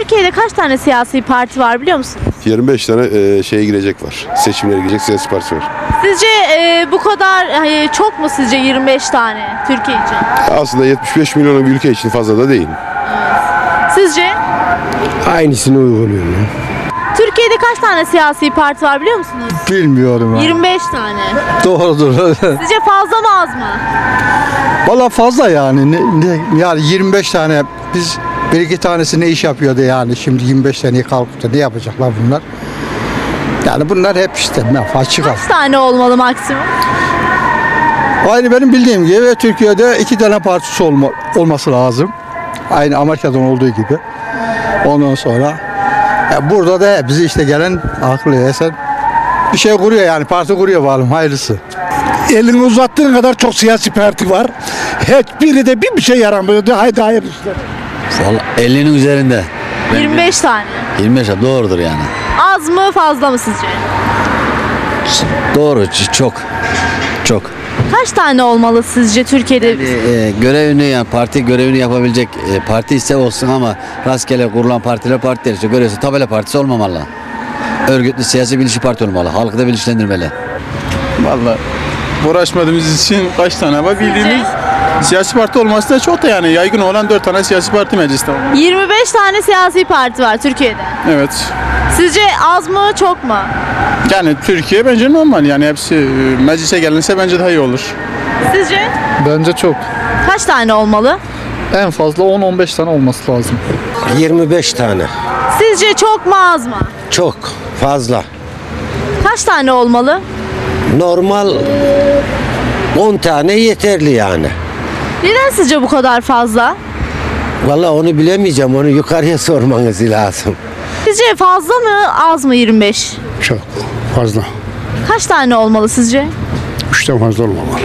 Türkiye'de kaç tane siyasi parti var biliyor musunuz? 25 tane e, şeye girecek var. Seçimlere girecek siyasi parti var. Sizce e, bu kadar e, çok mu sizce 25 tane Türkiye için? Aslında 75 milyonun bir ülke için fazla da değil. Sizce? Aynısını uyguluyorum. ya. Türkiye'de kaç tane siyasi parti var biliyor musunuz? Bilmiyorum ya. 25 tane. Doğrudur. Sizce fazla mı az mı? Valla fazla yani. Ne, ne- yani 25 tane biz bir iki tanesi ne iş yapıyordu yani. Şimdi 25 tane kalkıp da ne yapacaklar bunlar? Yani bunlar hep işte açık. Kaç tane olmalı maksimum? Aynı benim bildiğim gibi Türkiye'de iki tane partisi olma, olması lazım. Aynı Amerika'dan olduğu gibi. Ondan sonra e, burada da bizi işte gelen aklı esen bir şey kuruyor yani parti kuruyor bakalım hayırlısı. Elini uzattığın kadar çok siyasi parti var. Hiçbiri de bir bir şey yaramıyordu. Haydi hayır Vallahi 50'nin üzerinde. Ben- 25 tane. 25 ya, doğrudur yani. Az mı fazla mı sizce? Doğru çok. Çok. Kaç tane olmalı sizce Türkiye'de? Ee, görevini yani parti görevini yapabilecek e, parti ise olsun ama rastgele kurulan partiler partiler işte görüyorsun tabela partisi olmamalı. Örgütlü siyasi bilinçli parti olmalı. Halkı da bilinçlendirmeli. Vallahi uğraşmadığımız için kaç tane var bildiğimiz siyasi parti olması da çok da yani yaygın olan 4 tane siyasi parti mecliste var. 25 tane siyasi parti var Türkiye'de. Evet. Sizce az mı çok mu? Yani Türkiye bence normal yani hepsi e, meclise gelinse bence daha iyi olur. Sizce? Bence çok. Kaç tane olmalı? En fazla 10-15 tane olması lazım. 25 tane. Sizce çok mu az mı? Çok fazla. Kaç tane olmalı? Normal 10 tane yeterli yani. Neden sizce bu kadar fazla? Vallahi onu bilemeyeceğim. Onu yukarıya sormanız lazım. Sizce fazla mı az mı 25? Çok fazla. Kaç tane olmalı sizce? Üçten fazla olmamalı.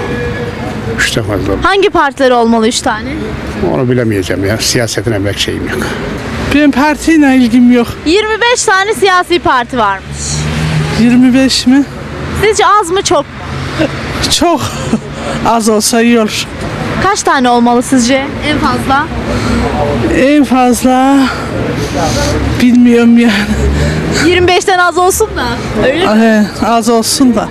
Üçten fazla olmamalı. Hangi partiler olmalı 3 tane? Onu bilemeyeceğim ya. Siyasetine pek şeyim yok. Benim partiyle ilgim yok. 25 tane siyasi parti varmış. 25 mi? Sizce az mı çok mu? Çok az olsa iyi olur. Kaç tane olmalı sizce en fazla? En fazla bilmiyorum yani. 25'ten az olsun da. Öyle mi? He, az olsun da.